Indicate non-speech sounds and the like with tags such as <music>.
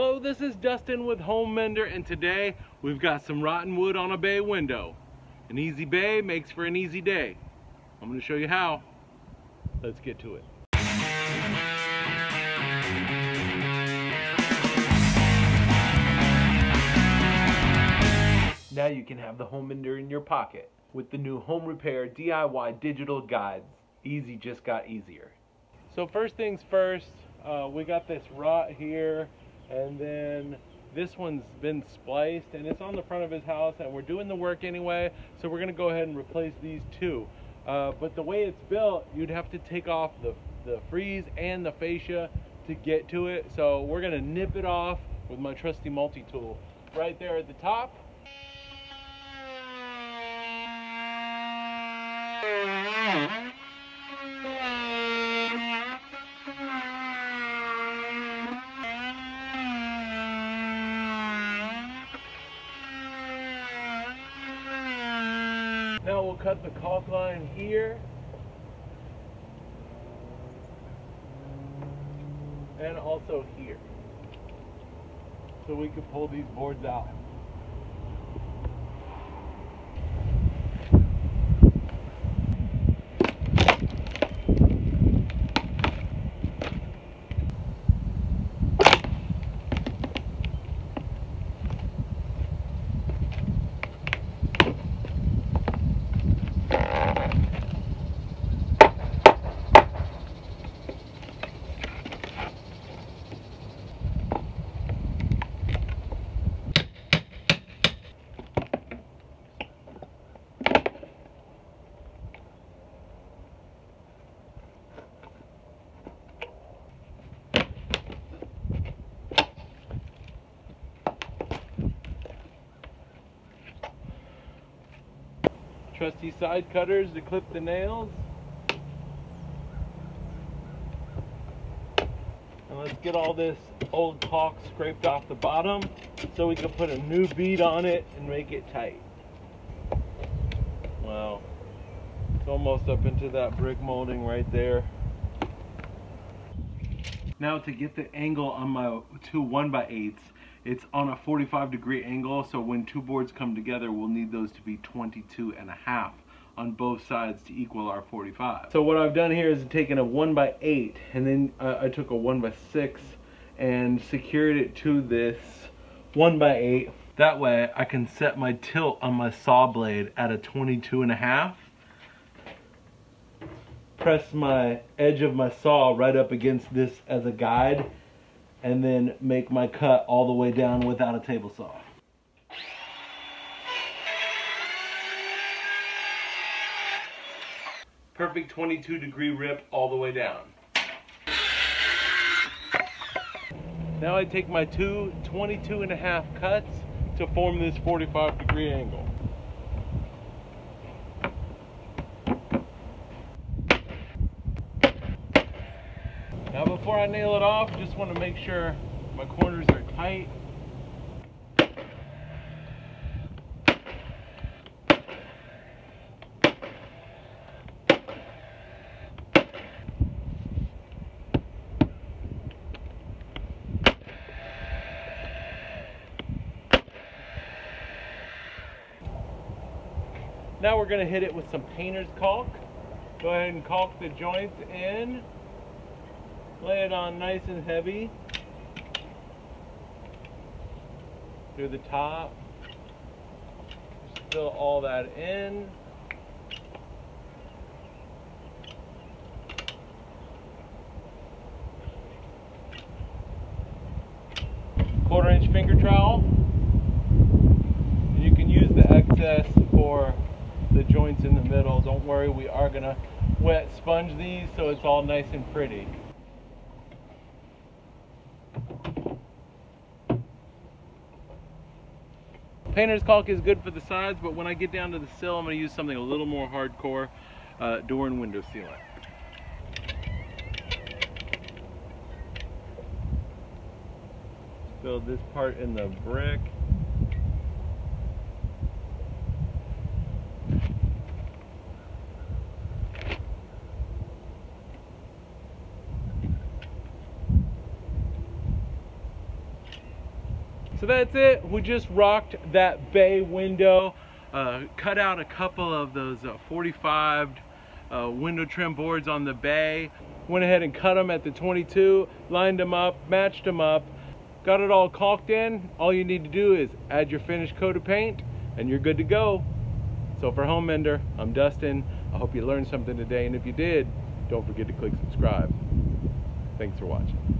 Hello, this is Dustin with Home Mender, and today we've got some rotten wood on a bay window. An easy bay makes for an easy day. I'm going to show you how. Let's get to it. Now you can have the Home Mender in your pocket with the new Home Repair DIY digital guides. Easy just got easier. So first things first, uh, we got this rot here and then this one's been spliced and it's on the front of his house and we're doing the work anyway so we're gonna go ahead and replace these two. Uh, but the way it's built you'd have to take off the, the frieze and the fascia to get to it. So we're gonna nip it off with my trusty multi-tool. Right there at the top <laughs> Now we'll cut the caulk line here. And also here. So we can pull these boards out. Trusty side cutters to clip the nails. And let's get all this old caulk scraped off the bottom so we can put a new bead on it and make it tight. Wow. It's almost up into that brick molding right there. Now to get the angle on my two 1 by 8s it's on a 45 degree angle, so when two boards come together, we'll need those to be 22 and a half on both sides to equal our 45. So what I've done here is taken a 1 by 8 and then uh, I took a 1 by 6 and secured it to this 1 by 8 That way I can set my tilt on my saw blade at a 22 and a half. Press my edge of my saw right up against this as a guide and then make my cut all the way down without a table saw. Perfect 22 degree rip all the way down. Now I take my two 22 and a half cuts to form this 45 degree angle. Now before I nail it off, just want to make sure my corners are tight. Now we're going to hit it with some painter's caulk. Go ahead and caulk the joints in lay it on nice and heavy. Through the top. Just fill all that in. Quarter inch finger trowel. And you can use the excess for the joints in the middle. Don't worry we are gonna wet sponge these so it's all nice and pretty Painter's caulk is good for the sides, but when I get down to the sill, I'm going to use something a little more hardcore, uh, door and window sealant. Fill this part in the brick. So that's it. We just rocked that bay window, uh, cut out a couple of those uh, 45 uh, window trim boards on the bay. Went ahead and cut them at the 22, lined them up, matched them up, got it all caulked in. All you need to do is add your finished coat of paint and you're good to go. So for Home Mender, I'm Dustin. I hope you learned something today, and if you did, don't forget to click subscribe. Thanks for watching.